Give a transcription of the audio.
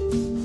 Bye.